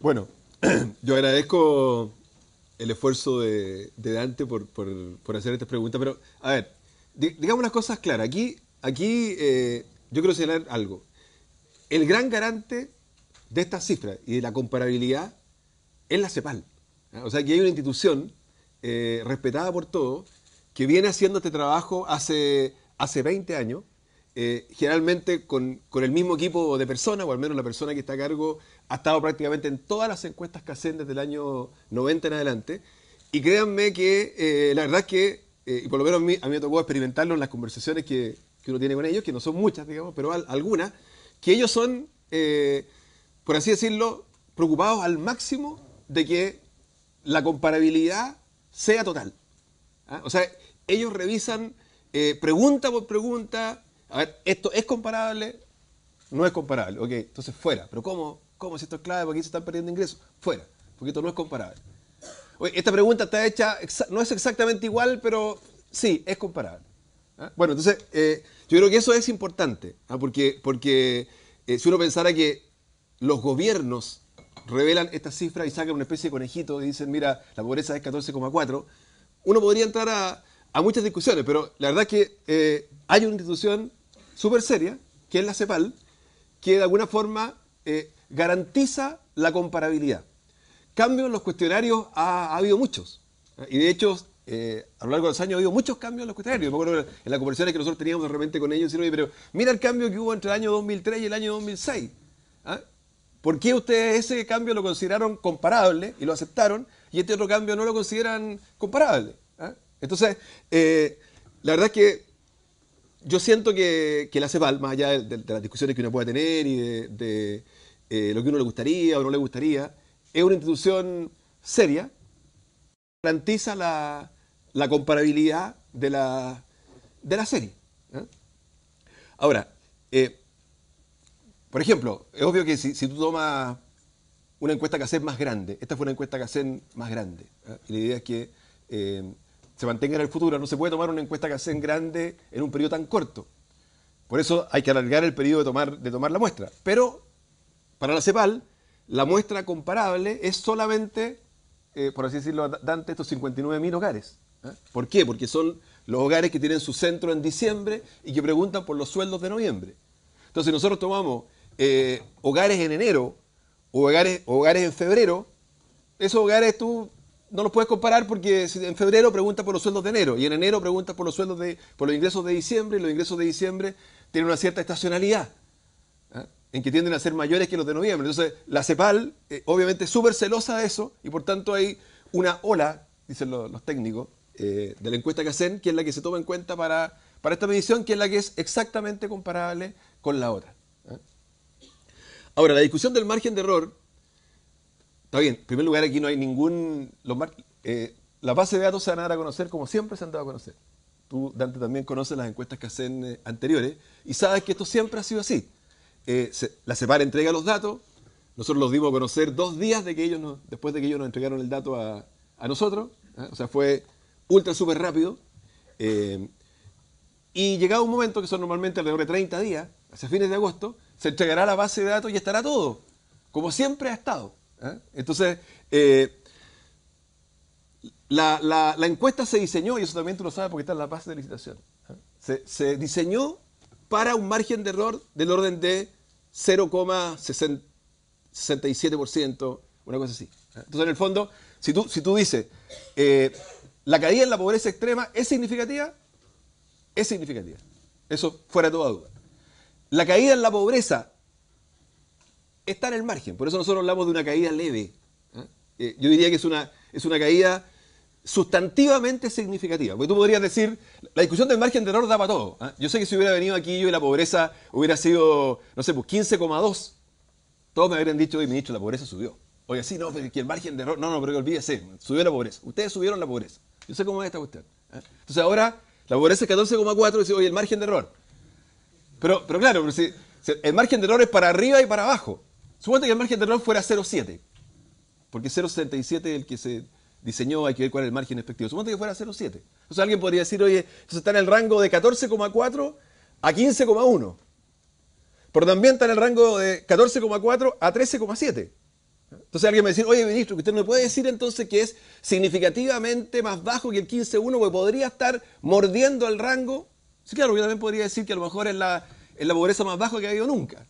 Bueno, yo agradezco el esfuerzo de, Dante por, hacer estas preguntas, pero a ver, digamos las cosas claras. Aquí, aquí eh, yo quiero señalar algo. El gran garante de estas cifras y de la comparabilidad es la CEPAL. O sea, que hay una institución eh, respetada por todos que viene haciendo este trabajo hace, hace 20 años, eh, generalmente con, el mismo equipo de personas, o al menos la persona que está a cargo ha estado prácticamente en todas las encuestas que hacen desde el año 90 en adelante. Y créanme que eh, la verdad es que, y por lo menos a mí, me tocó experimentarlo en las conversaciones que, uno tiene con ellos, que no son muchas, digamos, pero algunas, que ellos son, por así decirlo, preocupados al máximo de que la comparabilidad sea total. ¿ah? O sea, ellos revisan eh, pregunta por pregunta, a ver, ¿esto es comparable? No es comparable, ok, entonces fuera. ¿Pero cómo? ¿Cómo si esto es clave? porque aquí se están perdiendo ingresos? Fuera, porque esto no es comparable. Oye, esta pregunta está hecha, no es exactamente igual, pero sí, es comparable. ¿ah? Bueno, entonces, eh, yo creo que eso es importante, ¿ah? porque, porque eh, si uno pensara que los gobiernos revelan estas cifras y sacan una especie de conejito y dicen, mira, la pobreza es 14,4, uno podría entrar a, muchas discusiones, pero la verdad es que eh, hay una institución súper seria, que es la CEPAL, que de alguna forma garantiza la comparabilidad. Cambios en los cuestionarios ha, habido muchos. Y de hecho, eh, a lo largo de los años ha habido muchos cambios en los cuestionarios. Me acuerdo en las conversaciones que nosotros teníamos de repente con ellos, decir, pero mira el cambio que hubo entre el año 2003 y el año 2006. ¿Ah? ¿Por qué ustedes ese cambio lo consideraron comparable y lo aceptaron y este otro cambio no lo consideran comparable? ¿Ah? Entonces, eh, la verdad es que yo siento que, la CEPAL, más allá de, las discusiones que uno pueda tener y de, eh, lo que uno le gustaría o no le gustaría, es una institución seria, garantiza la, comparabilidad de la, serie. ¿ah? Ahora, eh, por ejemplo, es obvio que si, tú tomas una encuesta que hacen más grande, esta fue una encuesta que hacen más grande, y la idea es que eh, se mantenga en el futuro, no se puede tomar una encuesta que hacen grande en un periodo tan corto. Por eso hay que alargar el periodo de tomar, de tomar la muestra. Pero para la CEPAL, la muestra comparable es solamente, eh, por así decirlo, Dante, estos 59.000 hogares. ¿Por qué? Porque son los hogares que tienen su centro en diciembre y que preguntan por los sueldos de noviembre. Entonces nosotros tomamos eh, hogares en enero o hogares, hogares en febrero, esos hogares tú no los puedes comparar porque en febrero preguntas por los sueldos de enero y en enero preguntas por los sueldos de, por los ingresos de diciembre y los ingresos de diciembre tienen una cierta estacionalidad. En que tienden a ser mayores que los de noviembre. Entonces la CEPAL eh, obviamente es súper celosa de eso y por tanto hay una ola, dicen los, técnicos, eh, de la encuesta que hacen, que es la que se toma en cuenta para, para esta medición, que es la que es exactamente comparable con la otra. Ahora, la discusión del margen de error, está bien, en primer lugar aquí no hay ningún... Eh, las bases de datos se van a dar a conocer como siempre se han dado a conocer. Tú, Dante, también conoces las encuestas que hacen eh, anteriores y sabes que esto siempre ha sido así. Eh, la CEPAR entrega los datos, nosotros los dimos a conocer dos días después de que ellos nos entregaron el dato a, nosotros, o sea, fue ultra súper rápido. y llegado un momento, que son normalmente alrededor de 30 días, hacia fines de agosto, se entregará la base de datos y estará todo, como siempre ha estado. ¿eh? Entonces, eh, la, encuesta se diseñó, y eso también tú lo sabes porque está en la base de licitación, ¿eh? se, diseñó para un margen de error del orden de 0,67%, una cosa así. Entonces, en el fondo, si tú, si tú dices, la caída en la pobreza extrema es significativa, es significativa. Eso fuera de toda duda. La caída en la pobreza está en el margen, por eso nosotros hablamos de una caída leve. ¿eh? Eh, yo diría que es una, es una caída sustantivamente significativa. Porque tú podrías decir, la discusión del margen de error da para todo. ¿eh? Yo sé que si hubiera venido aquí yo y la pobreza hubiera sido, no sé, pues 15,2, todos me habrían dicho, oye, ministro, la pobreza subió. Oye, sí, no, pero que el margen de error, no, no, pero que olvídese, subió la pobreza. Ustedes subieron la pobreza. Yo sé cómo es esta cuestión. Entonces ahora, la pobreza es 14,4, y dice, oye, el margen de error. Pero, pero claro, pero el margen de error es para arriba y para abajo. Suponte que el margen de error fuera 0,7. Porque 0,77 es el que se diseñó, hay que ver cuál es el margen efectivo. Suponte que fuera 0,7. Entonces alguien podría decir, oye, eso está en el rango de 14,4 a 15,1. Pero también está en el rango de 14,4 a 13,7. Entonces alguien me dice, oye ministro, que usted no puede decir entonces que es significativamente más bajo que el 15.1, porque podría estar mordiendo el rango. Sí, claro, yo también podría decir que a lo mejor es la, es la pobreza más baja que ha habido nunca.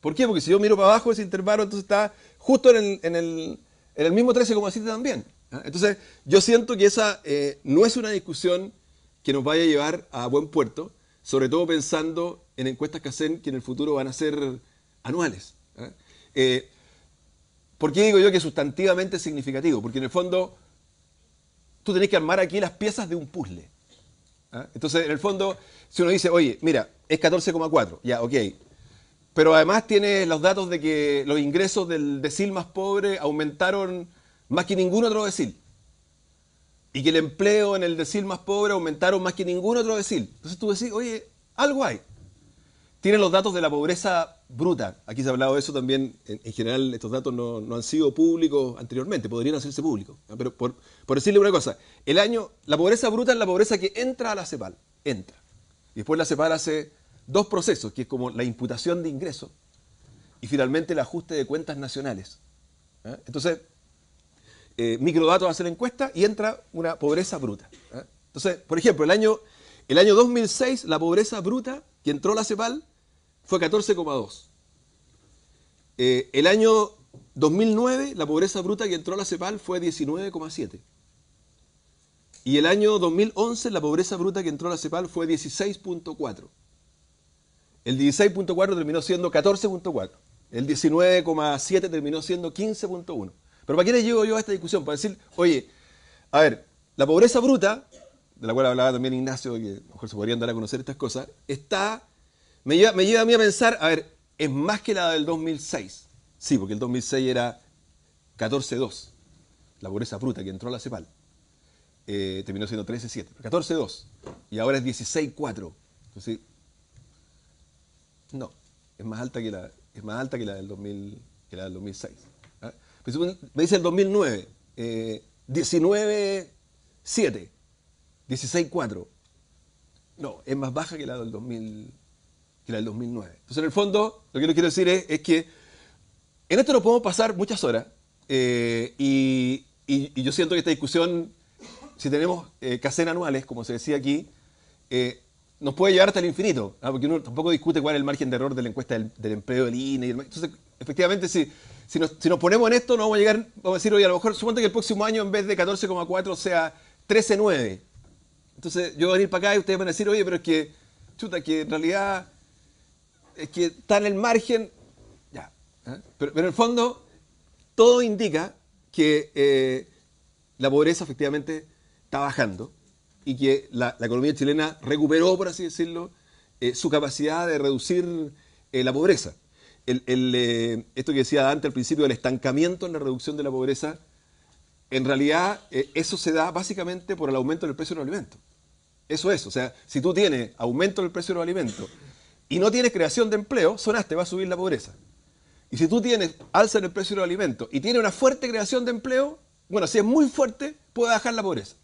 ¿Por qué? Porque si yo miro para abajo ese intervalo, entonces está justo en el, en el, en el mismo 13,7 también. ¿Ah? Entonces, yo siento que esa eh, no es una discusión que nos vaya a llevar a buen puerto, sobre todo pensando en encuestas que hacen que en el futuro van a ser anuales. ¿ah? Eh, ¿Por qué digo yo que es sustantivamente significativo? Porque en el fondo tú tenés que armar aquí las piezas de un puzzle. ¿ah? Entonces, en el fondo, si uno dice, oye, mira, es 14,4, ya, ok. Pero además tiene los datos de que los ingresos del decil más pobre aumentaron más que ningún otro decil. Y que el empleo en el decil más pobre aumentaron más que ningún otro decil. Entonces tú decís, oye, algo hay. Tienen los datos de la pobreza bruta. Aquí se ha hablado de eso también. En, general, estos datos no, han sido públicos anteriormente, podrían hacerse públicos. Pero por, decirle una cosa, el año, la pobreza bruta es la pobreza que entra a la CEPAL. Entra. Y después la CEPAL hace dos procesos, que es como la imputación de ingresos y finalmente el ajuste de cuentas nacionales. Entonces, eh, microdatos hace la encuesta y entra una pobreza bruta. ¿ah? Entonces, por ejemplo, el año, el año 2006, la pobreza bruta que entró la CEPAL fue 14,2. Eh, el año 2009, la pobreza bruta que entró a la CEPAL fue 19,7. Y el año 2011, la pobreza bruta que entró a la CEPAL fue 16,4. El 16.4 terminó siendo 14.4. El 19,7 terminó siendo 15.1. Pero ¿para qué le llevo yo a esta discusión? Para decir, oye, a ver, la pobreza bruta, de la cual hablaba también Ignacio, que a lo mejor se podrían dar a conocer estas cosas, está, me lleva, me lleva a mí a pensar, a ver, es más que la del 2006. Sí, porque el 2006 era 14.2, la pobreza bruta que entró a la CEPAL. Eh, terminó siendo 13.7, 14.2. Y ahora es 16.4. Entonces, no, es más alta que la, es más alta que la del, 2000, que la del 2006. Me dice el 2009, eh, 19.7, 16.4. No, es más baja que la del 2000, que la del 2009. Entonces, en el fondo, lo que quiero decir es, que en esto nos podemos pasar muchas horas eh, y, yo siento que esta discusión, si tenemos eh, anuales, como se decía aquí, eh, nos puede llevar hasta el infinito, ¿ah? porque uno tampoco discute cuál es el margen de error de la encuesta del, empleo del INE. Entonces, efectivamente, si, si, nos, ponemos en esto, no vamos a llegar, vamos a decir, oye, a lo mejor suponte que el próximo año en vez de 14,4 sea 13,9. Entonces, yo voy a venir para acá y ustedes van a decir, oye, pero es que, chuta, que en realidad es que está en el margen. Ya. ¿ah? Pero, en el fondo, todo indica que eh, la pobreza efectivamente está bajando y que la, economía chilena recuperó, por así decirlo, eh, su capacidad de reducir eh, la pobreza. Eh, esto que decía antes al principio del estancamiento en la reducción de la pobreza, en realidad eso se da básicamente por el aumento del precio de los alimentos. Eso es, o sea, si tú tienes aumento del precio de los alimentos y no tienes creación de empleo, sonaste, va a subir la pobreza. Y si tú tienes alza en el precio de los alimentos y tienes una fuerte creación de empleo, bueno, si es muy fuerte, puede bajar la pobreza.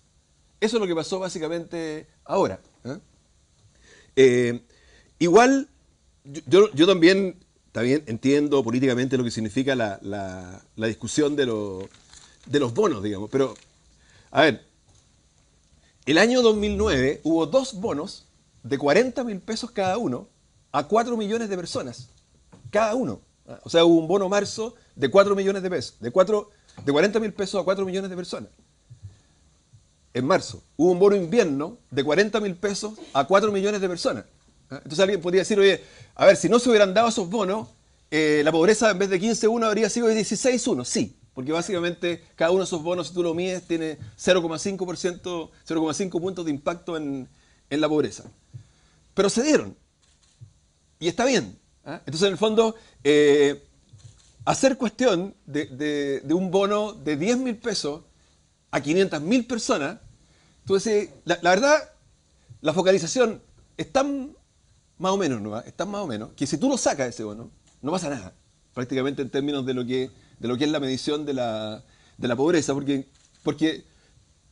Eso es lo que pasó básicamente ahora. ¿eh? Eh, igual, yo, también, también, entiendo políticamente lo que significa la, discusión de, los bonos, digamos. Pero, a ver, el año 2009 hubo dos bonos de 40 mil pesos cada uno a 4 millones de personas. Cada uno. O sea, hubo un bono marzo de 4 millones de pesos. De, 4, de 40 mil pesos a 4 millones de personas en marzo, hubo un bono invierno de 40 mil pesos a 4 millones de personas. ¿Ah? Entonces alguien podría decir, oye, a ver, si no se hubieran dado esos bonos, eh, la pobreza en vez de 15.1 habría sido de 16.1. Sí, porque básicamente cada uno de esos bonos, si tú lo mides, tiene 0,5%, 0,5 puntos de impacto en, la pobreza. Pero se dieron. Y está bien. ¿ah? Entonces, en el fondo, eh, hacer cuestión de, de un bono de 10 mil pesos a 500.000 personas, entonces, la, verdad, la focalización es tan más o menos, ¿no? Es tan más o menos, que si tú lo sacas ese bono, no pasa nada, prácticamente en términos de lo que, de lo que es la medición de la, de la pobreza, porque, porque,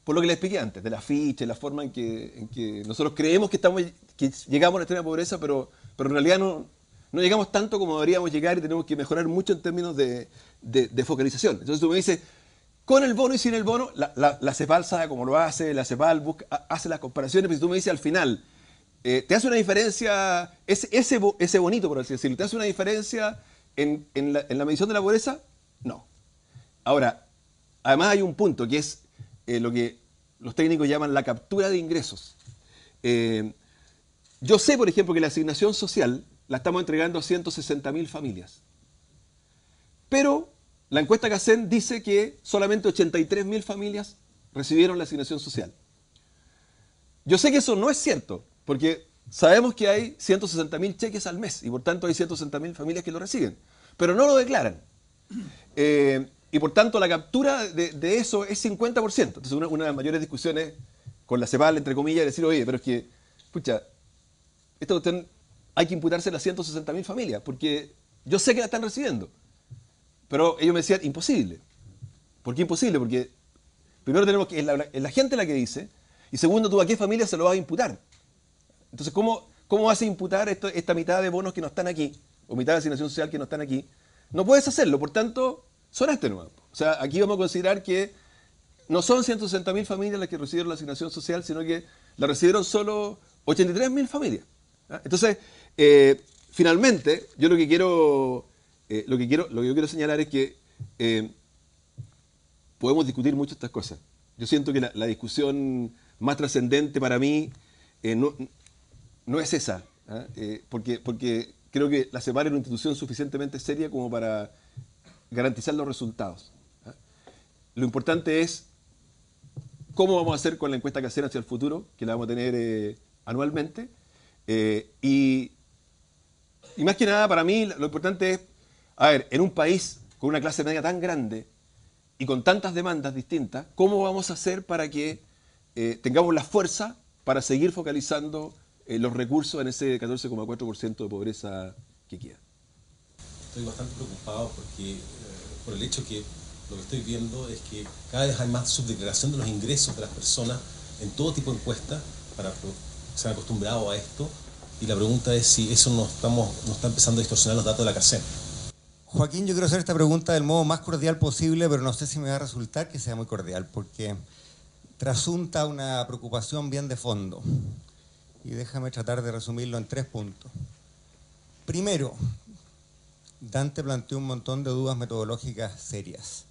por lo que le expliqué antes, de la ficha, la forma en que, en que nosotros creemos que, estamos, que llegamos a la extrema pobreza, pero, pero en realidad no, no llegamos tanto como deberíamos llegar y tenemos que mejorar mucho en términos de, focalización. Entonces tú me dices, con el bono y sin el bono, la, la, CEPAL sabe cómo lo hace, la CEPAL busca, hace las comparaciones, pero si tú me dices al final, eh, ¿te hace una diferencia, ese, bonito, por así decirlo, ¿te hace una diferencia en, la, medición de la pobreza? No. Ahora, además hay un punto que es eh, lo que los técnicos llaman la captura de ingresos. Eh, yo sé, por ejemplo, que la asignación social la estamos entregando a 160.000 familias. Pero la encuesta CACEN dice que solamente 83.000 familias recibieron la asignación social. Yo sé que eso no es cierto, porque sabemos que hay 160.000 cheques al mes y por tanto hay 160.000 familias que lo reciben, pero no lo declaran. Eh, y por tanto la captura de, eso es 50%. Entonces una, de las mayores discusiones con la CEPAL, entre comillas, es decir, oye, pero es que, escucha, esto hay que imputarse las 160.000 familias, porque yo sé que la están recibiendo. Pero ellos me decían, imposible. ¿Por qué imposible? Porque primero tenemos que, es la, gente la que dice, y segundo, tú a qué familia se lo vas a imputar. Entonces, ¿cómo, cómo vas a imputar esto, esta mitad de bonos que no están aquí, o mitad de asignación social que no están aquí? No puedes hacerlo, por tanto, son este nuevo. O sea, aquí vamos a considerar que no son 160.000 familias las que recibieron la asignación social, sino que la recibieron solo 83.000 familias. ¿ah? Entonces, eh, finalmente, yo lo que quiero, eh, lo que quiero, lo que yo quiero señalar es que eh, podemos discutir mucho estas cosas. Yo siento que la, discusión más trascendente para mí no, no, es esa, ¿ah? porque, porque creo que la CEPAR es una institución suficientemente seria como para garantizar los resultados. ¿ah? Lo importante es cómo vamos a hacer con la encuesta casera hacia el futuro, que la vamos a tener anualmente, eh, y, más que nada, para mí, lo importante es, a ver, en un país con una clase media tan grande y con tantas demandas distintas, ¿cómo vamos a hacer para que eh, tengamos la fuerza para seguir focalizando eh, los recursos en ese 14,4% de pobreza que queda? Estoy bastante preocupado porque, por el hecho que lo que estoy viendo es que cada vez hay más subdeclaración de los ingresos de las personas en todo tipo de encuestas para se han acostumbrado a esto y la pregunta es si eso no, estamos, no está empezando a distorsionar los datos de la CACEN. Joaquín, yo quiero hacer esta pregunta del modo más cordial posible, pero no sé si me va a resultar que sea muy cordial, porque trasunta una preocupación bien de fondo. Y déjame tratar de resumirlo en tres puntos. Primero, Dante planteó un montón de dudas metodológicas serias.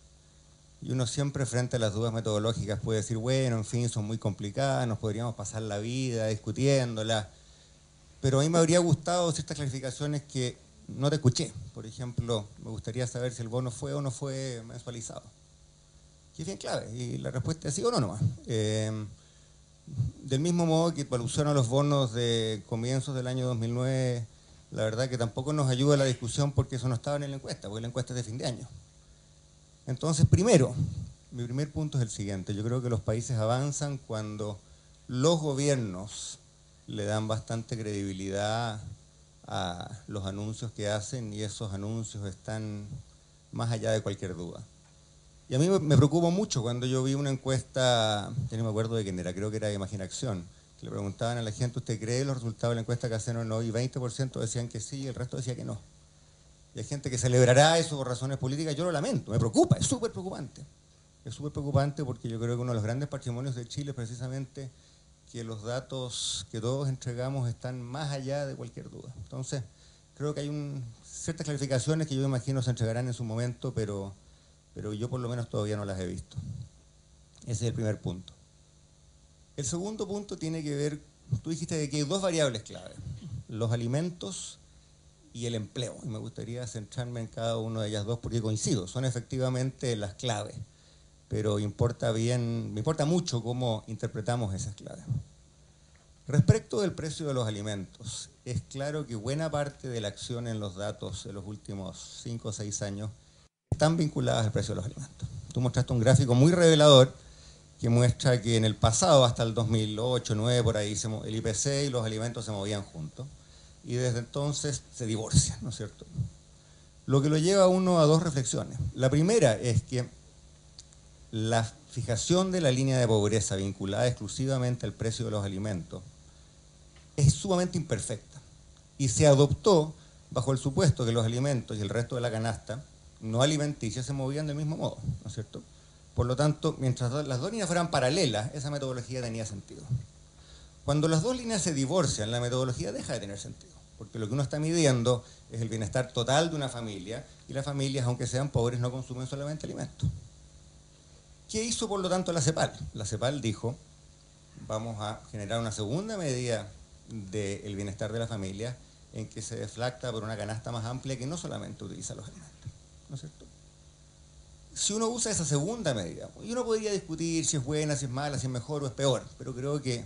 Y uno siempre frente a las dudas metodológicas puede decir, bueno, en fin, son muy complicadas, nos podríamos pasar la vida discutiéndolas. Pero a mí me habría gustado ciertas clarificaciones que no te escuché. Por ejemplo, me gustaría saber si el bono fue o no fue mensualizado. Que es bien clave. Y la respuesta es sí o no nomás. Eh, del mismo modo que evolucionan los bonos de comienzos del año 2009, la verdad que tampoco nos ayuda la discusión porque eso no estaba en la encuesta, porque la encuesta es de fin de año. Entonces, primero, mi primer punto es el siguiente. Yo creo que los países avanzan cuando los gobiernos le dan bastante credibilidad a los anuncios que hacen y esos anuncios están más allá de cualquier duda. Y a mí me preocupa mucho cuando yo vi una encuesta, ya no me acuerdo de quién era, creo que era de Imaginación, que le preguntaban a la gente, ¿usted cree los resultados de la encuesta que hacen o no? Y 20% decían que sí y el resto decía que no y hay gente que celebrará eso por razones políticas, yo lo lamento, me preocupa, es súper preocupante. Es súper preocupante porque yo creo que uno de los grandes patrimonios de Chile es precisamente que los datos que todos entregamos están más allá de cualquier duda. Entonces, creo que hay ciertas clarificaciones que yo imagino se entregarán en su momento, pero, pero yo por lo menos todavía no las he visto. Ese es el primer punto. El segundo punto tiene que ver, tú dijiste que hay dos variables clave, los alimentos y el empleo. Y me gustaría centrarme en cada una de ellas dos porque coincido, son efectivamente las claves, pero importa bien, me importa mucho cómo interpretamos esas claves. Respecto del precio de los alimentos, es claro que buena parte de la acción en los datos de los últimos 5 o 6 años están vinculadas al precio de los alimentos. Tú mostraste un gráfico muy revelador que muestra que en el pasado, hasta el 2008, 2009, por ahí, el IPC y los alimentos se movían juntos y desde entonces se divorcian, ¿no es cierto? Lo que lo lleva a uno a dos reflexiones. La primera es que la fijación de la línea de pobreza vinculada exclusivamente al precio de los alimentos es sumamente imperfecta y se adoptó bajo el supuesto que los alimentos y el resto de la canasta no alimenticia se movían del mismo modo, ¿no es cierto? Por lo tanto, mientras las dos líneas fueran paralelas, esa metodología tenía sentido. Cuando las dos líneas se divorcian, la metodología deja de tener sentido, porque lo que uno está midiendo es el bienestar total de una familia y las familias, aunque sean pobres, no consumen solamente alimentos. ¿Qué hizo por lo tanto la CEPAL? La CEPAL dijo, vamos a generar una segunda medida del bienestar de la familia en que se deflacta por una canasta más amplia que no solamente utiliza los alimentos. ¿No es cierto? Si uno usa esa segunda medida, y uno podría discutir si es buena, si es mala, si es mejor o es peor, pero creo que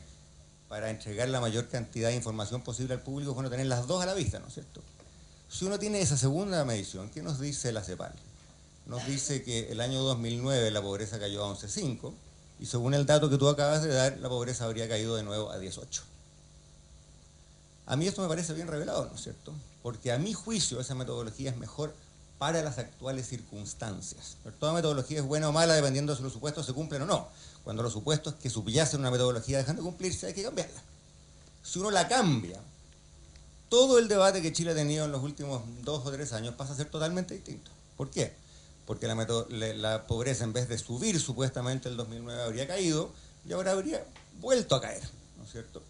para entregar la mayor cantidad de información posible al público es bueno tener las dos a la vista, ¿no es cierto? Si uno tiene esa segunda medición, ¿qué nos dice la CEPAL? Nos dice que el año 2009 la pobreza cayó a 11.5 y según el dato que tú acabas de dar, la pobreza habría caído de nuevo a 18. A mí esto me parece bien revelado, ¿no es cierto? Porque a mi juicio esa metodología es mejor para las actuales circunstancias. toda metodología es buena o mala dependiendo de si los supuestos se cumplen o no. Cuando los supuestos que subyacen una metodología dejan de cumplirse, hay que cambiarla. Si uno la cambia, todo el debate que Chile ha tenido en los últimos dos o tres años pasa a ser totalmente distinto. ¿Por qué? Porque la, la pobreza en vez de subir supuestamente el 2009 habría caído y ahora habría vuelto a caer, ¿no es cierto?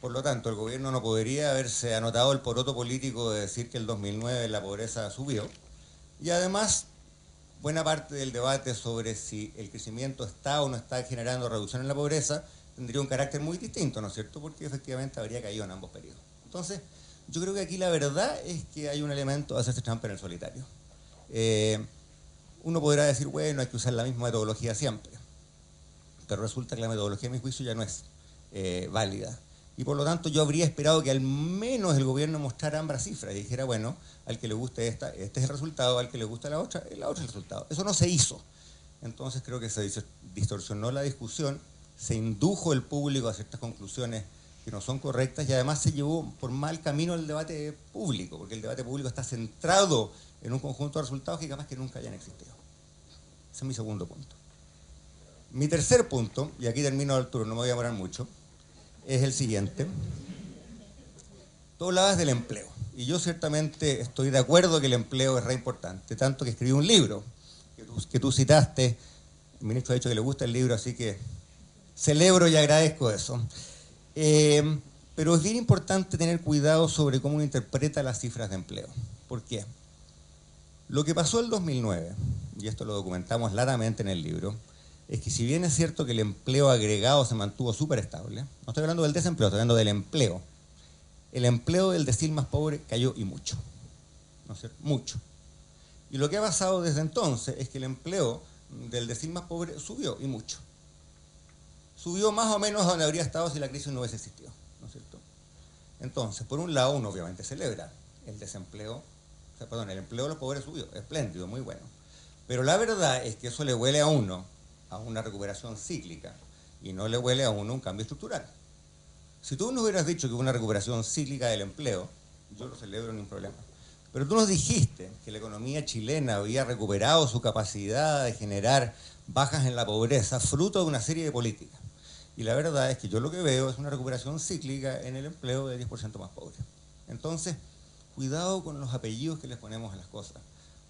Por lo tanto, el gobierno no podría haberse anotado el poroto político de decir que el 2009 la pobreza subió. Y además, buena parte del debate sobre si el crecimiento está o no está generando reducción en la pobreza tendría un carácter muy distinto, ¿no es cierto? Porque efectivamente habría caído en ambos periodos. Entonces, yo creo que aquí la verdad es que hay un elemento de hacerse trampa en el solitario. Eh, uno podrá decir, bueno, hay que usar la misma metodología siempre, pero resulta que la metodología, a mi juicio, ya no es eh, válida y por lo tanto yo habría esperado que al menos el gobierno mostrara ambas cifras y dijera, bueno, al que le guste esta, este es el resultado, al que le gusta la otra, la otra es el resultado. Eso no se hizo. Entonces creo que se distorsionó la discusión, se indujo el público a ciertas conclusiones que no son correctas y además se llevó por mal camino el debate público, porque el debate público está centrado en un conjunto de resultados que capaz que nunca hayan existido. Ese es mi segundo punto. Mi tercer punto, y aquí termino el turno, no me voy a demorar mucho, es el siguiente. Tú hablabas del empleo, y yo ciertamente estoy de acuerdo que el empleo es re importante, tanto que escribí un libro que tú, citaste, el ministro ha dicho que le gusta el libro, así que celebro y agradezco eso. Eh, pero es bien importante tener cuidado sobre cómo uno interpreta las cifras de empleo. ¿Por qué? Lo que pasó el 2009, y esto lo documentamos laramente en el libro, es que si bien es cierto que el empleo agregado se mantuvo súper estable, no estoy hablando del desempleo, estoy hablando del empleo, el empleo del decil más pobre cayó y mucho. ¿No es cierto? Mucho. Y lo que ha pasado desde entonces es que el empleo del decil más pobre subió y mucho. Subió más o menos a donde habría estado si la crisis no hubiese existido. ¿No es cierto? Entonces, por un lado, uno obviamente celebra el desempleo, o sea, perdón, el empleo de los pobres subió, espléndido, muy bueno. Pero la verdad es que eso le huele a uno una recuperación cíclica y no le huele a uno un cambio estructural. Si tú nos hubieras dicho que una recuperación cíclica del empleo, yo lo celebro ni un problema. Pero tú nos dijiste que la economía chilena había recuperado su capacidad de generar bajas en la pobreza fruto de una serie de políticas. Y la verdad es que yo lo que veo es una recuperación cíclica en el empleo de 10% más pobre. Entonces, cuidado con los apellidos que les ponemos a las cosas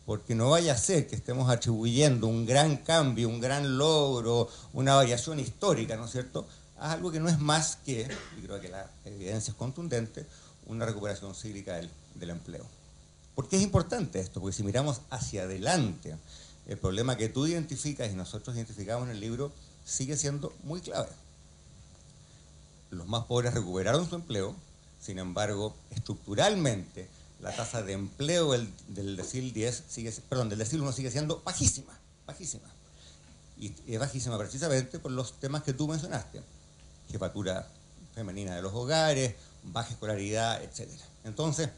porque no vaya a ser que estemos atribuyendo un gran cambio, un gran logro, una variación histórica, ¿no es cierto?, a algo que no es más que, y creo que la evidencia es contundente, una recuperación cíclica del, empleo. ¿Por qué es importante esto? Porque si miramos hacia adelante, el problema que tú identificas y nosotros identificamos en el libro sigue siendo muy clave. Los más pobres recuperaron su empleo, sin embargo, estructuralmente la tasa de empleo del, del decil 10 sigue, perdón, del decil 1 sigue siendo bajísima, bajísima. Y es bajísima precisamente por los temas que tú mencionaste. Jefatura femenina de los hogares, baja escolaridad, etc. Entonces,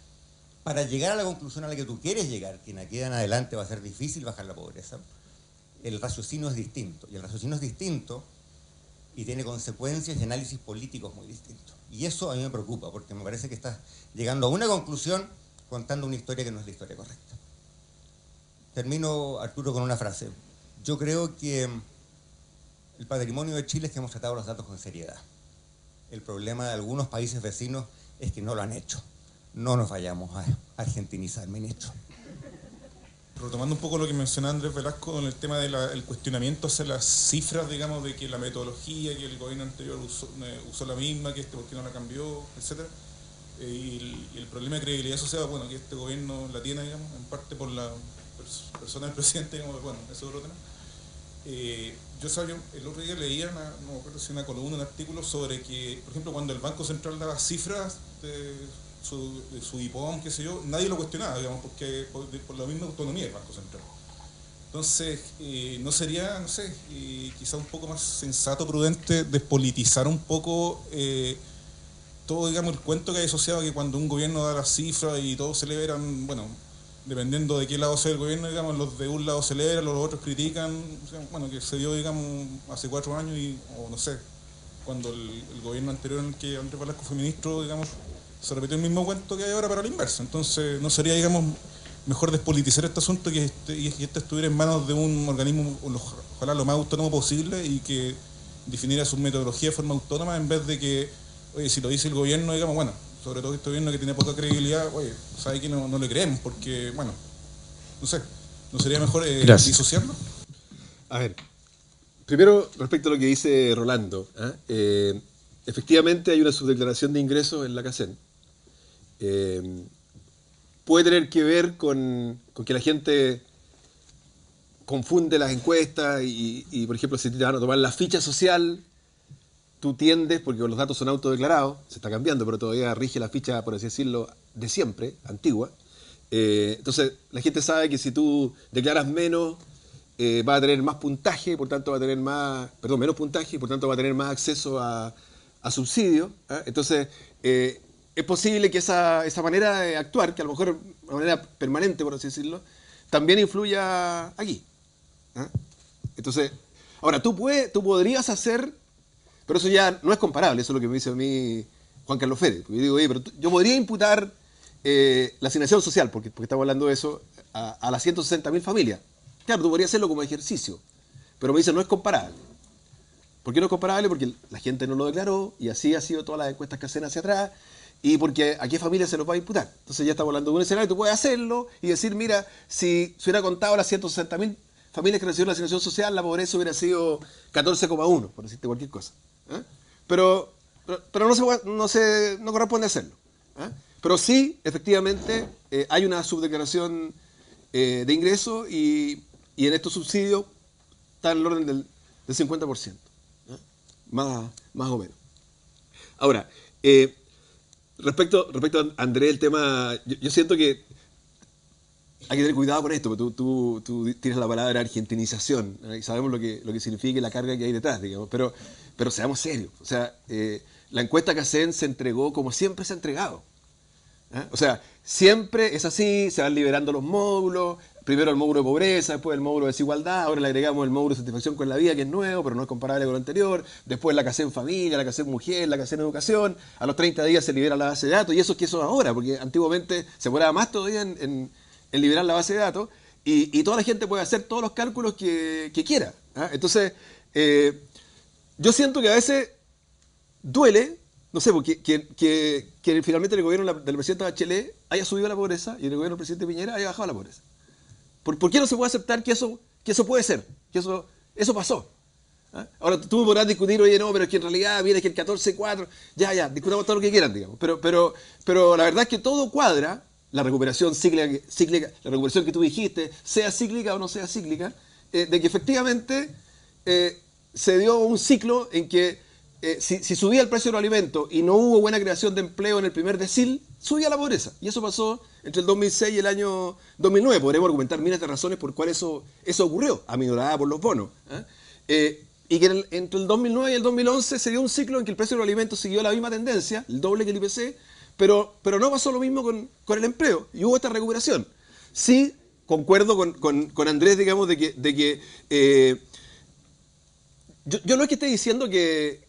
para llegar a la conclusión a la que tú quieres llegar, que en aquí en adelante va a ser difícil bajar la pobreza, el raciocinio es distinto. Y el raciocinio es distinto y tiene consecuencias y análisis políticos muy distintos. Y eso a mí me preocupa, porque me parece que estás llegando a una conclusión contando una historia que no es la historia correcta. Termino, Arturo, con una frase. Yo creo que el patrimonio de Chile es que hemos tratado los datos con seriedad. El problema de algunos países vecinos es que no lo han hecho. No nos vayamos a, argentinizar, ministro. Retomando un poco lo que mencionaba Andrés Velasco con el tema del cuestionamiento hacia las cifras, digamos, de que la metodología, que el gobierno anterior usó, eh, la misma, que este por qué no la cambió, etcétera. Eh, y, el, problema de credibilidad asociado, bueno, que este gobierno la tiene, digamos, en parte por la persona del presidente, digamos, bueno, eso es otro tema. Eh, yo sabía, el otro día leía, una, no acuerdo si una columna, un artículo sobre que, por ejemplo, cuando el Banco Central daba cifras de su, de su IPOM, qué sé yo, nadie lo cuestionaba, digamos, porque por, la misma autonomía del Banco Central. Entonces, eh, ¿no sería, no sé, eh, quizá un poco más sensato, prudente, despolitizar un poco eh, todo, digamos, el cuento que hay asociado a que cuando un gobierno da las cifras y todos celebran, bueno, dependiendo de qué lado sea el gobierno, digamos, los de un lado celebran, los otros critican, bueno, que se dio, digamos, hace cuatro años y, o no sé, cuando el, gobierno anterior en el que Andrés Velasco fue ministro, digamos, se repitió el mismo cuento que hay ahora para la inversa. Entonces, no sería, digamos, mejor despolitizar este asunto que este, y este estuviera en manos de un organismo, ojalá lo más autónomo posible y que definiera su metodología de forma autónoma en vez de que, oye, si lo dice el gobierno, digamos, bueno, sobre todo este gobierno que tiene poca credibilidad, oye, sabe que no, le creemos porque, bueno, no sé, ¿no sería mejor eh, disociarlo? A ver, primero respecto a lo que dice Rolando, ¿ah? eh, efectivamente hay una subdeclaración de ingresos en la CACEN eh, puede tener que ver con, que la gente confunde las encuestas y, por ejemplo, si te van a tomar la ficha social, tú tiendes, porque los datos son autodeclarados, se está cambiando, pero todavía rige la ficha, por así decirlo, de siempre, antigua. Eh, entonces, la gente sabe que si tú declaras menos, eh, va a tener más puntaje, por tanto va a tener más, perdón, menos puntaje, por tanto va a tener más acceso a, a subsidio. ¿ah? Entonces, es posible que esa, manera de actuar, que a lo mejor de manera permanente, por así decirlo, también influya aquí. ¿ah? Entonces, ahora, tú, puedes, tú podrías hacer, pero eso ya no es comparable, eso es lo que me dice a mí Juan Carlos Férez. Yo digo, oye, pero yo podría imputar eh, la asignación social, porque, porque estamos hablando de eso, a, a las 160.000 familias. Claro, tú podrías hacerlo como ejercicio, pero me dice, no es comparable. ¿Por qué no es comparable? Porque la gente no lo declaró y así ha sido todas las encuestas que hacen hacia atrás y porque a qué familia se nos va a imputar. Entonces ya estamos hablando de un escenario, tú puedes hacerlo y decir, mira, si se hubiera contado las 160.000 familias que recibieron la asignación social, la pobreza hubiera sido 14,1, por decirte cualquier cosa. ¿Eh? Pero, pero, no, se, no, se, no corresponde hacerlo. ¿eh? Pero sí, efectivamente, eh, hay una subdeclaración de ingresos y, y, en estos subsidios está en el orden del, del 50%, más, más o menos. Ahora, Respecto, respecto a Andrés, el tema, yo, siento que hay que tener cuidado con esto, porque tú, tú, tienes la palabra argentinización, y sabemos lo que, lo que significa y la carga que hay detrás, digamos, pero, pero seamos serios. O sea, eh, la encuesta que hacen se entregó como siempre se ha entregado. ¿eh? O sea, siempre es así, se van liberando los módulos, primero el módulo de pobreza, después el módulo de desigualdad, ahora le agregamos el módulo de satisfacción con la vida, que es nuevo, pero no es comparable con lo anterior, después la casé en familia, la casé en mujer, la casé en educación, a los 30 días se libera la base de datos, y eso es que eso es ahora, porque antiguamente se demoraba más todavía en, liberar la base de datos, y, toda la gente puede hacer todos los cálculos que, quiera. ¿ah? Entonces, eh, yo siento que a veces duele, no sé, porque que, finalmente el gobierno del presidente Bachelet haya subido la pobreza y el gobierno del presidente Piñera haya bajado la pobreza. ¿Por, qué no se puede aceptar que eso, que eso puede ser? Que eso, eso pasó. ¿Ah? Ahora tú podrás discutir, oye, no, pero es que en realidad viene que el 14-4, ya, ya, discutamos todo lo que quieran, digamos. Pero, pero, pero la verdad es que todo cuadra, la recuperación cíclica, la recuperación que tú dijiste, sea cíclica o no sea cíclica, eh, de que efectivamente eh, se dio un ciclo en que eh, si, subía el precio de los alimentos y no hubo buena creación de empleo en el primer decil, subía la pobreza. Y eso pasó entre el 2006 y el año 2009. Podremos argumentar miles de razones por cuáles eso, eso ocurrió, aminorada por los bonos. y que entre el 2009 y el 2011 se dio un ciclo en que el precio de los alimentos siguió la misma tendencia, el doble que el IPC, pero, pero no pasó lo mismo con, el empleo y hubo esta recuperación. Sí, concuerdo con, Andrés, digamos, de que, de que eh, yo, no es que esté diciendo que,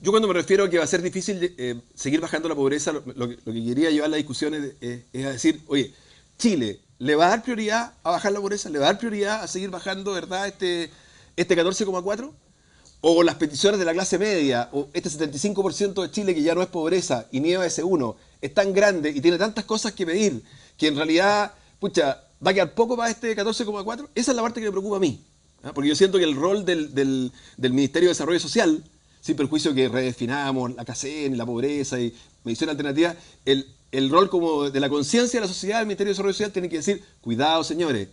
yo cuando me refiero a que va a ser difícil eh, seguir bajando la pobreza, lo, que, quería llevar la discusión es, a decir, oye, Chile, ¿le va a dar prioridad a bajar la pobreza? ¿Le va a dar prioridad a seguir bajando, verdad, este, este 14,4? ¿O las peticiones de la clase media, o este 75% de Chile que ya no es pobreza y nieva ese 1, es tan grande y tiene tantas cosas que pedir que en realidad, pucha, va a quedar poco para este 14,4, esa es la parte que me preocupa a mí. ¿ah? Porque yo siento que el rol del, del, Ministerio de Desarrollo Social, sin perjuicio que redefinamos la CACEN, la pobreza y medicina alternativa, el, el rol como de la conciencia de la sociedad del Ministerio de Desarrollo Social tiene que decir, cuidado señores,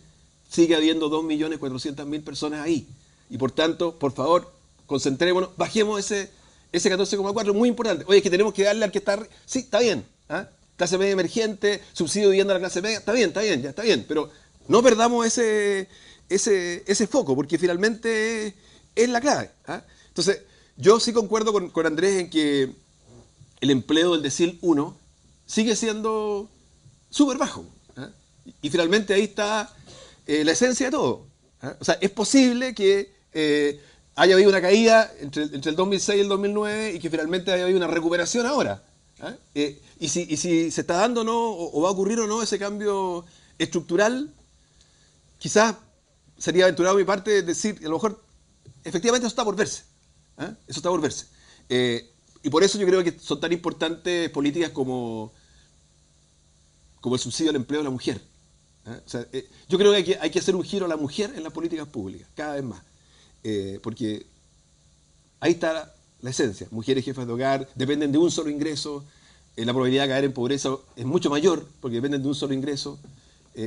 sigue habiendo 2.400.000 personas ahí. Y por tanto, por favor, concentrémonos, bajemos ese, ese 14,4, muy importante. Oye, es que tenemos que darle al que está... Sí, está bien. ¿ah? Clase media emergente, subsidio de vivienda a la clase media, está bien, está bien, ya está bien. Pero no perdamos ese, ese, ese foco, porque finalmente es la clave. ¿ah? Entonces, yo sí concuerdo con, con, Andrés en que el empleo del decil 1 sigue siendo súper bajo. ¿ah? Y finalmente ahí está eh, la esencia de todo. O sea, es posible que eh, haya habido una caída entre, el 2006 y el 2009 y que finalmente haya habido una recuperación ahora. ¿ah? Eh, y, si, se está dando no, o, o, va a ocurrir o no ese cambio estructural, quizás sería aventurado mi parte decir, a lo mejor, efectivamente eso está por verse. ¿ah? Eso está por verse. Eh, y por eso yo creo que son tan importantes políticas como, el subsidio al empleo de la mujer. ¿ah? O eh, yo creo que hay, que hacer un giro a la mujer en las políticas públicas, cada vez más. Eh, porque ahí está la, esencia. Mujeres jefas de hogar dependen de un solo ingreso. Eh, la probabilidad de caer en pobreza es mucho mayor porque dependen de un solo ingreso.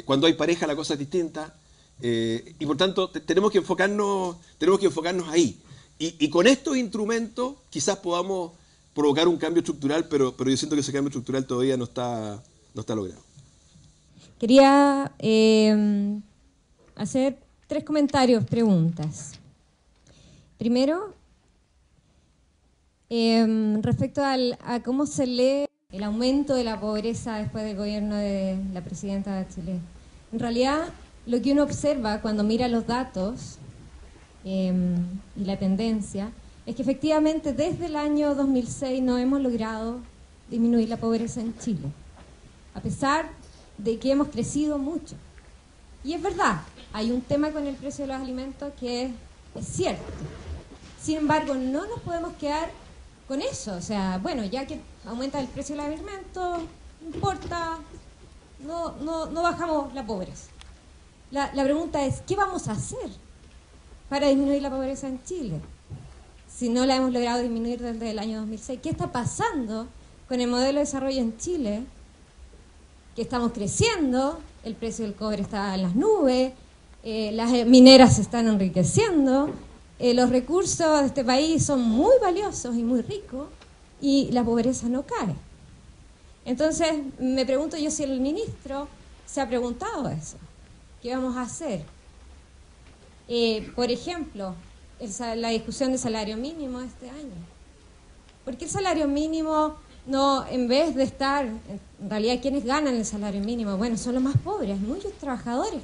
cuando hay pareja la cosa es distinta. y por tanto tenemos que enfocarnos, tenemos que enfocarnos ahí. Y, con estos instrumentos quizás podamos provocar un cambio estructural, pero, pero yo siento que ese cambio estructural todavía no está, no está logrado. Quería eh, hacer tres comentarios, preguntas. Primero, eh, respecto al, a cómo se lee el aumento de la pobreza después del gobierno de la presidenta de Chile. En realidad, lo que uno observa cuando mira los datos eh, y la tendencia es que efectivamente desde el año 2006 no hemos logrado disminuir la pobreza en Chile, a pesar de que hemos crecido mucho. Y es verdad, hay un tema con el precio de los alimentos que es cierto. Sin embargo, no nos podemos quedar con eso. O sea, bueno, ya que aumenta el precio de los alimentos, no importa, no, no, no bajamos la pobreza. La, la pregunta es, ¿qué vamos a hacer para disminuir la pobreza en Chile? Si no la hemos logrado disminuir desde el año 2006. ¿Qué está pasando con el modelo de desarrollo en Chile? Que estamos creciendo, el precio del cobre está en las nubes, eh, las mineras se están enriqueciendo, eh, los recursos de este país son muy valiosos y muy ricos y la pobreza no cae. Entonces, me pregunto yo si el ministro se ha preguntado eso. ¿Qué vamos a hacer? Eh, por ejemplo, la discusión de salario mínimo este año. ¿Por qué el salario mínimo no, en vez de estar, en realidad, ¿quiénes ganan el salario mínimo? Bueno, son los más pobres, muchos trabajadores,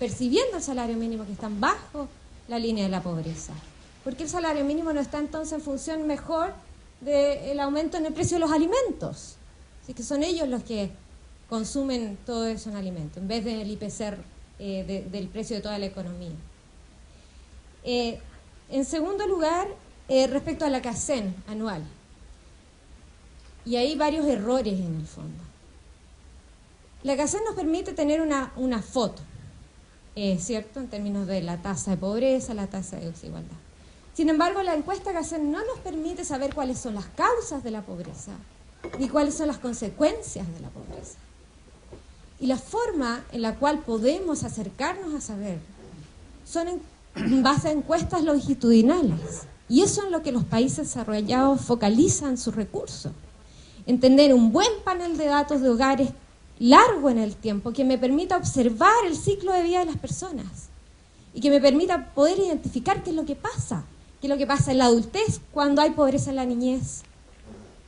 percibiendo el salario mínimo que están bajo la línea de la pobreza. ¿Por qué el salario mínimo no está entonces en función mejor del aumento en el precio de los alimentos? Así que son ellos los que consumen todo eso en alimentos, en vez del IPC eh, de, del precio de toda la economía. Eh, en segundo lugar, eh, respecto a la CACEN anual. Y hay varios errores en el fondo. La CACEN nos permite tener una, una foto, eh, ¿cierto? En términos de la tasa de pobreza, la tasa de desigualdad. Sin embargo, la encuesta CACEN no nos permite saber cuáles son las causas de la pobreza, ni cuáles son las consecuencias de la pobreza. Y la forma en la cual podemos acercarnos a saber son en base a encuestas longitudinales. Y eso es lo que los países desarrollados focalizan sus recursos. En tener un buen panel de datos de hogares largo en el tiempo que me permita observar el ciclo de vida de las personas y que me permita poder identificar qué es lo que pasa, qué es lo que pasa en la adultez cuando hay pobreza en la niñez,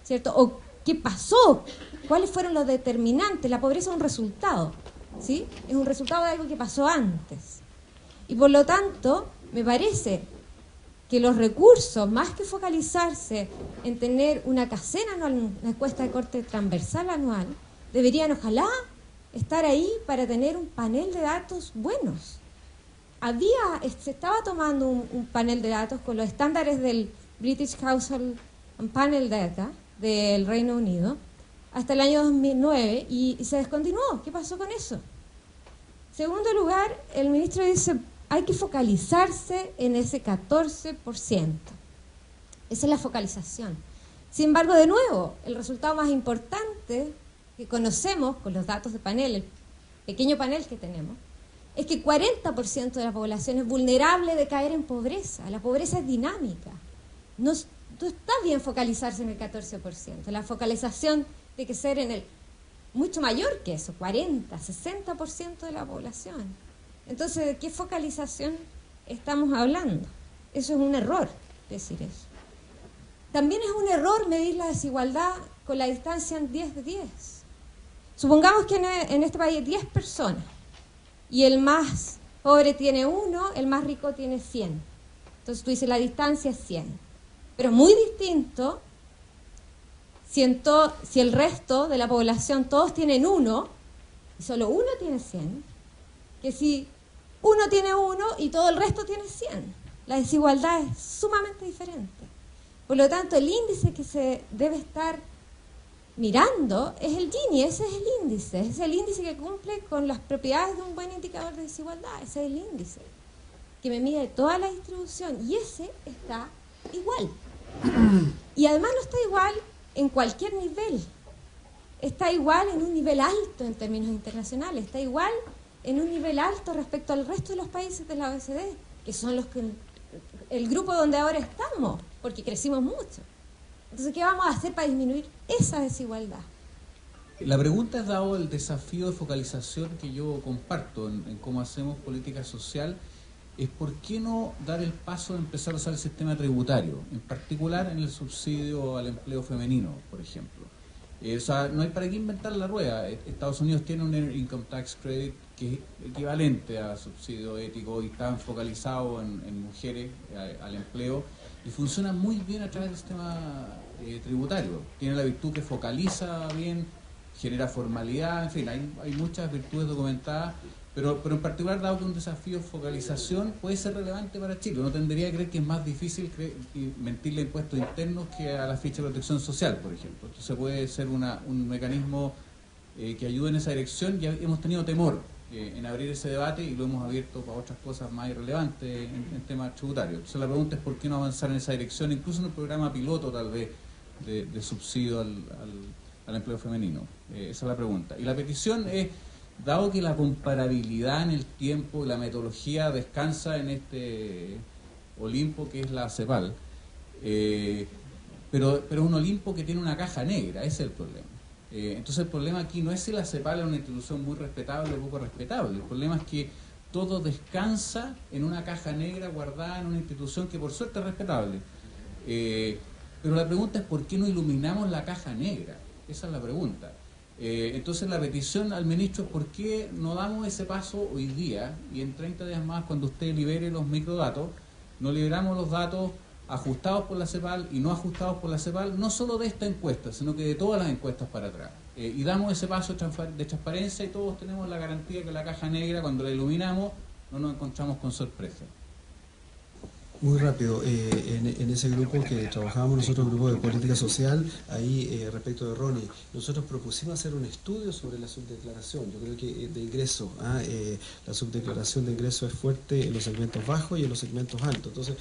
¿cierto? O qué pasó, cuáles fueron los determinantes. La pobreza es un resultado, ¿sí? Es un resultado de algo que pasó antes. Y por lo tanto, me parece que los recursos, más que focalizarse en tener una casena anual, una encuesta de corte transversal anual, deberían ojalá estar ahí para tener un panel de datos buenos. Había, se estaba tomando un, panel de datos con los estándares del British on Panel Data del Reino Unido, hasta el año 2009 y, se descontinuó. ¿Qué pasó con eso? Segundo lugar, el ministro dice, hay que focalizarse en ese 14%. Esa es la focalización. Sin embargo, de nuevo, el resultado más importante que conocemos con los datos de panel, el pequeño panel que tenemos, es que 40% de la población es vulnerable de caer en pobreza. La pobreza es dinámica. No, está bien focalizarse en el 14%. La focalización tiene que ser en el mucho mayor que eso, 40, 60% de la población. Entonces, ¿de qué focalización estamos hablando? Eso es un error, decir eso. También es un error medir la desigualdad con la distancia en 10 de 10. Supongamos que en este país hay 10 personas y el más pobre tiene uno, el más rico tiene 100. Entonces tú dices, la distancia es 100. Pero muy distinto si, el resto de la población todos tienen uno, y solo uno tiene 100, que si uno tiene uno y todo el resto tiene 100. La desigualdad es sumamente diferente. Por lo tanto, el índice que se debe estar mirando es el Gini, ese es el índice, es el índice que cumple con las propiedades de un buen indicador de desigualdad, ese es el índice que me mide toda la distribución y ese está igual. Y además no está igual en cualquier nivel. Está igual en un nivel alto en términos internacionales, está igual en un nivel alto respecto al resto de los países de la OECD, que son los que el grupo donde ahora estamos, porque crecimos mucho. Entonces, ¿qué vamos a hacer para disminuir esa desigualdad? La pregunta es dado el desafío de focalización que yo comparto en, en cómo hacemos política social es por qué no dar el paso de empezar a usar el sistema tributario, en particular en el subsidio al empleo femenino, por ejemplo. Eh, o sea, no hay para qué inventar la rueda. E-, Estados Unidos tiene un Income Tax Credit que es equivalente a subsidio ético y está focalizado en, mujeres, al empleo, y funciona muy bien a través del sistema eh, tributario. Tiene la virtud que focaliza bien, genera formalidad, en fin, hay, hay muchas virtudes documentadas pero, pero en particular, dado que un desafío de focalización puede ser relevante para Chile, uno tendría que creer que es más difícil mentirle a impuestos internos que a la ficha de protección social, por ejemplo. Entonces puede ser una, un mecanismo eh, que ayude en esa dirección. Ya hemos tenido temor eh, en abrir ese debate y lo hemos abierto para otras cosas más irrelevantes en, temas tributarios. Entonces la pregunta es por qué no avanzar en esa dirección, incluso en el programa piloto tal vez de, subsidio al, al, empleo femenino. Eh, esa es la pregunta. Y la petición es dado que la comparabilidad en el tiempo la metodología descansa en este Olimpo que es la CEPAL, eh, pero, pero es un Olimpo que tiene una caja negra, ese es el problema. Eh, entonces el problema aquí no es si la CEPAL es una institución muy respetable o poco respetable, el problema es que todo descansa en una caja negra guardada en una institución que por suerte es respetable. Eh, pero la pregunta es por qué no iluminamos la caja negra, esa es la pregunta. Eh, entonces la petición al ministro es por qué no damos ese paso hoy día y en 30 días más cuando usted libere los microdatos, no liberamos los datos ajustados por la CEPAL y no ajustados por la CEPAL, no solo de esta encuesta, sino que de todas las encuestas para atrás. Eh, y damos ese paso de transparencia y todos tenemos la garantía que la caja negra, cuando la iluminamos, no nos encontramos con sorpresa. Muy rápido, eh, en, ese grupo que trabajábamos nosotros, grupo de política social, ahí eh, respecto de Ronnie, nosotros propusimos hacer un estudio sobre la subdeclaración, yo creo que eh, de ingreso, ¿ah? la subdeclaración de ingreso es fuerte en los segmentos bajos y en los segmentos altos, entonces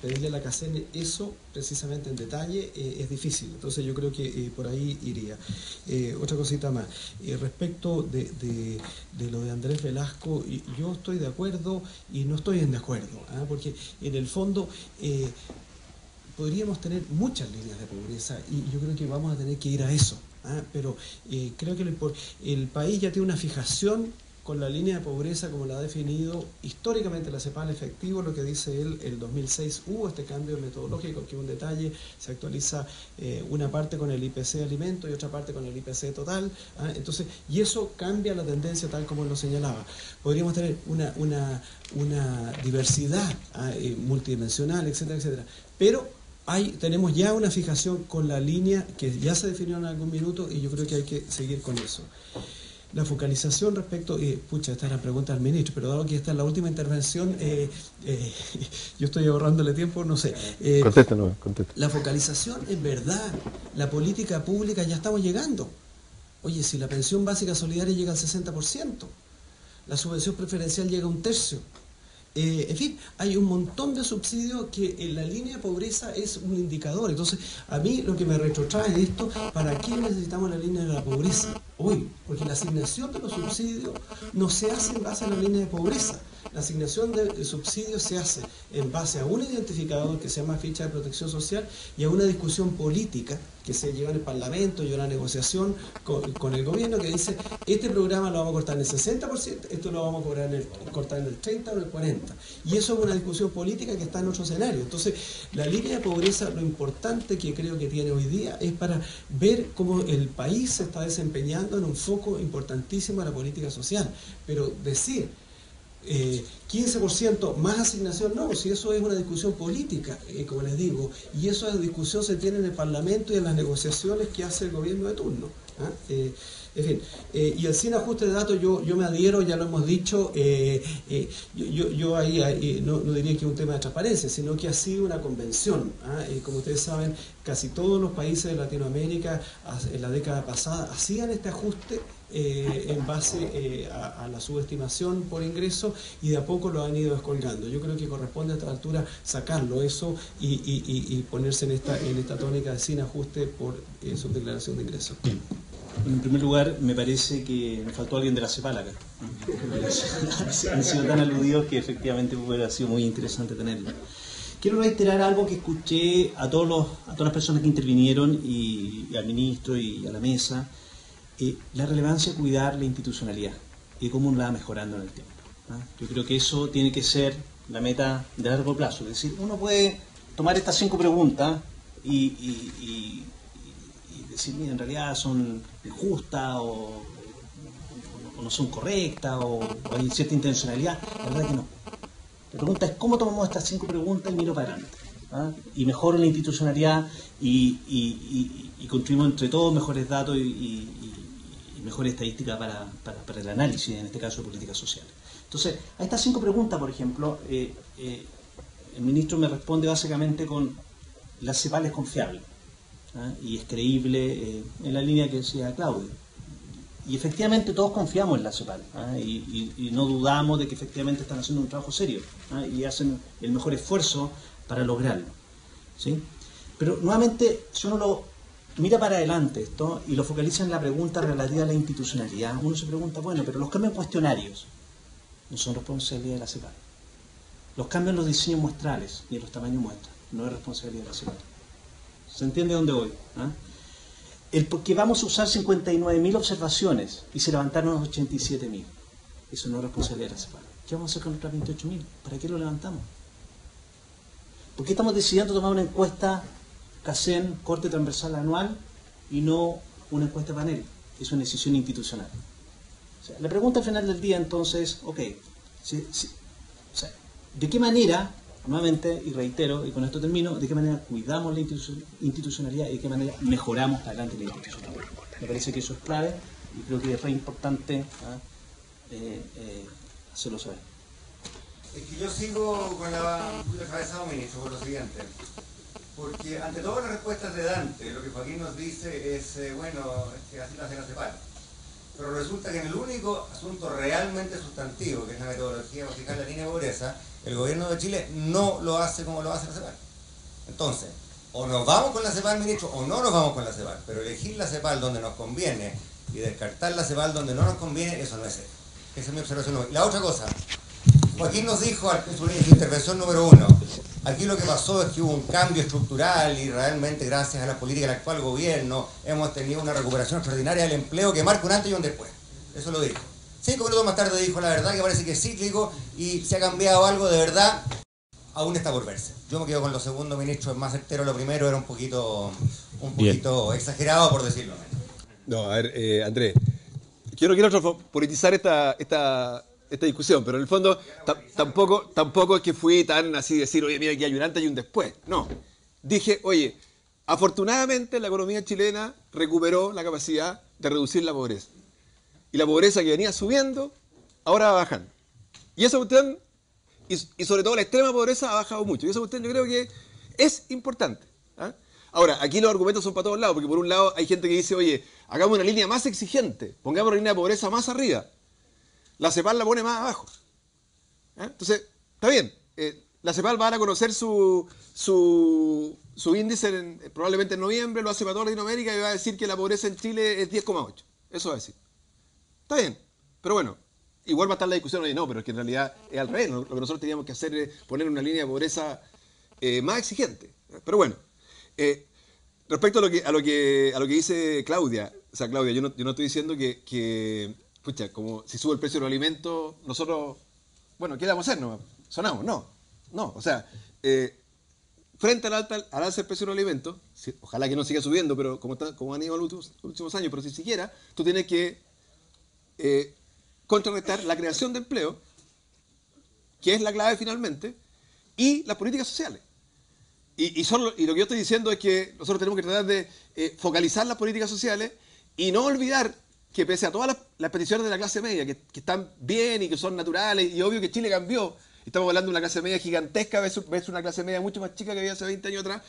pedirle a la CACEN eso precisamente en detalle es difícil, entonces yo creo que por ahí iría. otra cosita más, respecto de, lo de Andrés Velasco, yo estoy de acuerdo y no estoy en de acuerdo, ¿ah? porque en el fondo eh, podríamos tener muchas líneas de pobreza y yo creo que vamos a tener que ir a eso. ¿ah? Pero eh, creo que el, el país ya tiene una fijación con la línea de pobreza como la ha definido históricamente la CEPAL efectivo, lo que dice él, el 2006 hubo este cambio metodológico, que un detalle, se actualiza eh, una parte con el IPC de alimentos y otra parte con el IPC total, ¿ah? entonces, y eso cambia la tendencia tal como lo señalaba. Podríamos tener una diversidad ¿ah? eh, multidimensional, etcétera, etcétera, pero hay, tenemos ya una fijación con la línea que ya se definió en algún minuto y yo creo que hay que seguir con eso. La focalización respecto, eh, pucha, esta es la pregunta al ministro, pero dado que esta es la última intervención, eh, eh, yo estoy ahorrándole tiempo, no sé. Eh, Contesta, no, contesta. la focalización es verdad, la política pública ya estamos llegando. Oye, si la pensión básica solidaria llega al 60%, la subvención preferencial llega a un tercio. Eh, en fin, hay un montón de subsidios que en la línea de pobreza es un indicador. Entonces, a mí lo que me retrotrae de esto, ¿para qué necesitamos la línea de la pobreza? Hoy, porque la asignación de los subsidios no se hace en base a la línea de pobreza. La asignación de subsidios se hace en base a un identificador que se llama ficha de protección social y a una discusión política que se lleva en el Parlamento y una negociación con, el gobierno que dice, este programa lo vamos a cortar en el 60%, esto lo vamos a cobrar en el, cortar en el 30 o en el 40. Y eso es una discusión política que está en otro escenario. Entonces, la línea de pobreza, lo importante que creo que tiene hoy día es para ver cómo el país se está desempeñando en un foco importantísimo de la política social. Pero decir, eh, 15% más asignación, no, si eso es una discusión política, eh, como les digo, y esa discusión se tiene en el Parlamento y en las negociaciones que hace el gobierno de turno. ¿ah? Eh, en fin, eh, y el sin ajuste de datos yo, yo me adhiero, ya lo hemos dicho, yo, yo, ahí, no, no diría que es un tema de transparencia, sino que ha sido una convención. ¿ah? Como ustedes saben, casi todos los países de Latinoamérica en la década pasada hacían este ajuste eh, en base eh, a, a, la subestimación por ingreso y de a poco lo han ido descolgando. Yo creo que corresponde a esta altura sacarlo eso y, y, y, y ponerse en esta, en esta tónica de sin ajuste por eh, subdeclaración de ingresos. En primer lugar, me parece que me faltó alguien de la CEPAL acá. Han sido tan aludidos que efectivamente hubiera sido muy interesante tenerlo. Quiero reiterar algo que escuché a, todos los, a todas las personas que intervinieron y, y al ministro y a la mesa. Eh, la relevancia de cuidar la institucionalidad y cómo la va mejorando en el tiempo. ¿no? Yo creo que eso tiene que ser la meta de largo plazo. Es decir, uno puede tomar estas cinco preguntas y, y, y, y decir, mira, en realidad son injustas o, no son correctas o, hay cierta intencionalidad. La verdad que no. La pregunta es cómo tomamos estas cinco preguntas y miro para adelante. ¿ah? Y mejoro la institucionalidad y, y, construimos entre todos mejores datos y, mejor estadística para, el análisis, en este caso de políticas sociales. Entonces, a estas cinco preguntas, por ejemplo, eh, eh, el ministro me responde básicamente con la CEPAL es confiable ¿eh? y es creíble eh, en la línea que decía Claudio. Y efectivamente todos confiamos en la CEPAL y, y, no dudamos de que efectivamente están haciendo un trabajo serio y hacen el mejor esfuerzo para lograrlo. ¿sí? Pero nuevamente, si uno lo mira para adelante esto y lo focaliza en la pregunta relativa a la institucionalidad, uno se pregunta, bueno, pero los cambios cuestionarios no son responsabilidad de la CEPAL. Los cambios en los diseños muestrales y en los tamaños muestras no es responsabilidad de la CEPAL. ¿Se entiende dónde voy? ¿Ah? El porque vamos a usar 59.000 observaciones y se levantaron 87.000. Eso no es responsabilidad de la CEPAL. ¿Qué vamos a hacer con otras 28.000? ¿Para qué lo levantamos? ¿Por qué estamos decidiendo tomar una encuesta CACEN, corte transversal anual, y no una encuesta panel? Es una decisión institucional. La pregunta al final del día entonces, ok, ¿de qué manera, nuevamente, y reitero, y con esto termino, de qué manera cuidamos la institucionalidad y de qué manera mejoramos adelante la institucionalidad? Me parece que eso es clave y creo que es re importante ¿eh? Eh, eh, hacerlo saber. Es que yo sigo con la cabeza ministro por lo siguiente. Porque ante todas las respuestas de Dante, lo que Joaquín nos dice es, eh, bueno, es que así lo hace la CEPAL. Pero resulta que en el único asunto realmente sustantivo, que es la metodología para fijar la línea de pobreza, el gobierno de Chile no lo hace como lo hace la CEPAL. Entonces, o nos vamos con la CEPAL, ministro, o no nos vamos con la CEPAL. Pero elegir la CEPAL donde nos conviene y descartar la CEPAL donde no nos conviene, eso no es serio. Esa es mi observación. La otra cosa, Joaquín nos dijo en su intervención número uno, aquí lo que pasó es que hubo un cambio estructural y realmente gracias a la política del actual gobierno hemos tenido una recuperación extraordinaria del empleo que marca un antes y un después. Eso lo dijo. Cinco minutos más tarde dijo la verdad que parece que es cíclico y se ha cambiado algo de verdad, aún está por verse. Yo me quedo con lo segundo, ministro, es más certero. Lo primero era un poquito, un poquito exagerado, por decirlo menos. No, a ver, eh, Andrés, quiero, quiero politizar esta, esta, esta discusión, pero en el fondo tampoco, tampoco es que fui tan así decir, oye, mira, aquí hay un antes y un después. No. Dije, oye, afortunadamente la economía chilena recuperó la capacidad de reducir la pobreza. y la pobreza que venía subiendo, ahora va bajando. Y esa cuestión, y, sobre todo la extrema pobreza ha bajado mucho. Y esa cuestión yo creo que es importante. ¿ah? Ahora, aquí los argumentos son para todos lados, porque por un lado hay gente que dice, oye, hagamos una línea más exigente, pongamos la línea de pobreza más arriba. La CEPAL la pone más abajo. ¿Ah? Entonces, está bien. eh, la CEPAL va a conocer su, su, su índice en- probablemente en noviembre, lo hace para toda Latinoamérica y va a decir que la pobreza en Chile es 10,8. Eso va a decir. Está bien. Pero bueno, igual va a estar la discusión, oye, no, pero es que en realidad es al revés. Lo que nosotros teníamos que hacer es poner una línea de pobreza eh, más exigente. Pero bueno, eh, respecto a lo, que, a, lo que, a lo que dice Claudia, o sea, Claudia, yo no, yo no estoy diciendo que, pucha, como si sube el precio de los alimentos, nosotros, bueno, ¿qué vamos a hacer? No, sonamos, no, no, o sea, eh, frente al alta, al alza del precio de los alimentos, ojalá que no siga subiendo, pero como, está- como han ido los últimos, los últimos años, pero si siquiera, tú tienes que eh, contrarrestar la creación de empleo, que es la clave finalmente, y las políticas sociales. Y, y, solo- y lo que yo estoy diciendo es que nosotros tenemos que tratar de eh, focalizar las políticas sociales y no olvidar que pese a todas las, peticiones de la clase media, que, están bien y que son naturales, y obvio que Chile cambió, estamos hablando de una clase media gigantesca versus, una clase media mucho más chica que había hace 20 años atrás,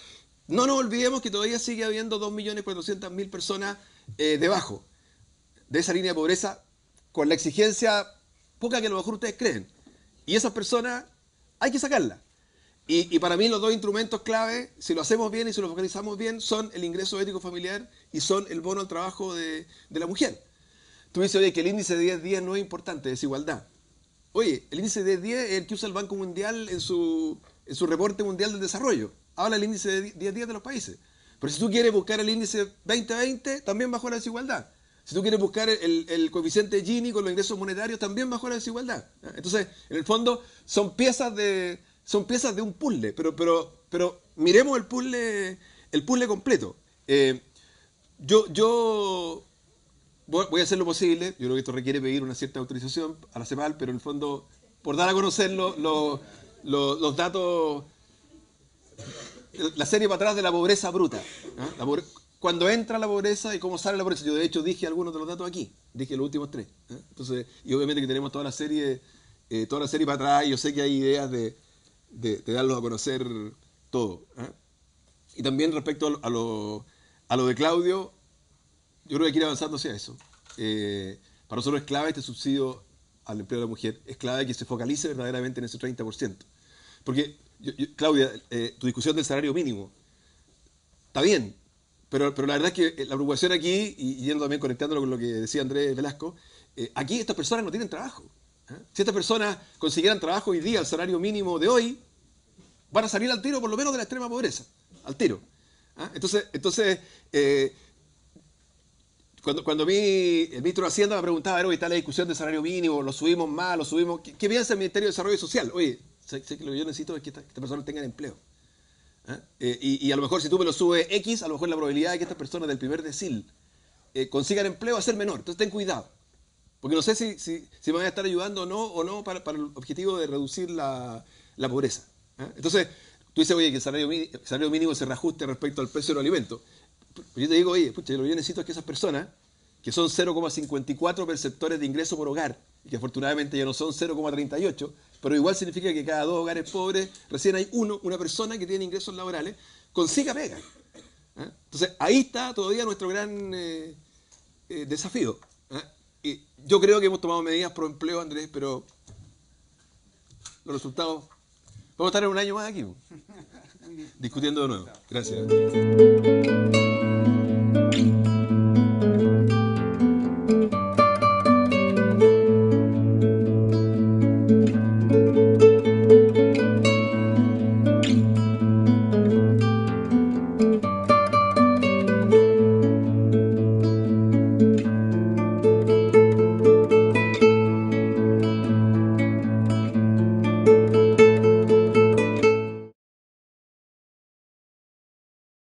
no nos olvidemos que todavía sigue habiendo 2.400.000 personas eh, debajo de esa línea de pobreza con la exigencia poca que a lo mejor ustedes creen. Y esas personas hay que sacarlas. Y, para mí los dos instrumentos clave, si lo hacemos bien y si lo focalizamos bien, son el ingreso ético familiar y son el bono al trabajo de la mujer. Tú dices, oye, que el índice de 10 días no es importante, desigualdad. Oye, el índice de 10 es el que usa el Banco Mundial en su, en su reporte mundial del desarrollo. Habla el índice de 10 días de los países. Pero si tú quieres buscar el índice 2020, también bajó la desigualdad. Si tú quieres buscar el, el coeficiente Gini con los ingresos monetarios, también bajó la desigualdad. Entonces, en el fondo, son piezas de, son piezas de un puzzle, pero, pero, pero miremos el puzzle, el puzzle completo. Eh, yo, yo voy a hacer lo posible, yo creo que esto requiere pedir una cierta autorización a la CEPAL, pero en el fondo, por dar a conocer lo- lo- lo- los datos, la serie para atrás de la pobreza bruta. ¿ah? Cuando entra la pobreza y cómo sale la pobreza. Yo de hecho dije algunos de los datos aquí, dije los últimos tres. ¿ah? Entonces, y obviamente que tenemos toda la serie, eh, toda la serie para atrás, yo sé que hay ideas de, de, de darlos a conocer todo. ¿ah? Y también respecto a lo, a lo, a lo de Claudio, yo creo que hay que ir avanzando hacia eso. Eh, para nosotros es clave este subsidio al empleo de la mujer, es clave que se focalice verdaderamente en ese 30%. Porque, Claudia, eh, tu discusión del salario mínimo, está bien, pero, pero la verdad es que eh, la preocupación aquí, y, yendo también conectándolo con lo que decía Andrés Velasco, aquí estas personas no tienen trabajo. Si estas personas consiguieran trabajo hoy día, el salario mínimo de hoy, van a salir al tiro por lo menos de la extrema pobreza, al tiro. ¿ah? Entonces, entonces cuando, cuando mí el ministro de Hacienda me preguntaba, oye, está la discusión del salario mínimo, lo subimos más, lo subimos, ¿qué, qué piensa el Ministerio de Desarrollo Social? Oye, sé, que lo que yo necesito es que esta- estas personas tengan empleo. ¿ah? Eh, y, y a lo mejor si tú me lo subes X, a lo mejor la probabilidad de que estas personas del primer decil eh, consigan empleo va a ser menor. Entonces ten cuidado. Porque no sé si, si, me van a estar ayudando o no, o no para, para el objetivo de reducir la, la pobreza. ¿ah? Entonces, tú dices, oye, que el salario, el salario mínimo se reajuste respecto al precio de los alimentos. Pues yo te digo, oye, pucha, lo que yo necesito es que esas personas, que son 0,54 perceptores de ingreso por hogar, y que afortunadamente ya no son 0,38, pero igual significa que cada dos hogares pobres, recién hay uno, una persona que tiene ingresos laborales, consiga pega. ¿ah? Entonces, ahí está todavía nuestro gran eh, eh, desafío. ¿ah? Y yo creo que hemos tomado medidas pro empleo, Andrés, pero los resultados... Vamos a estar en un año más aquí, discutiendo de nuevo. Gracias.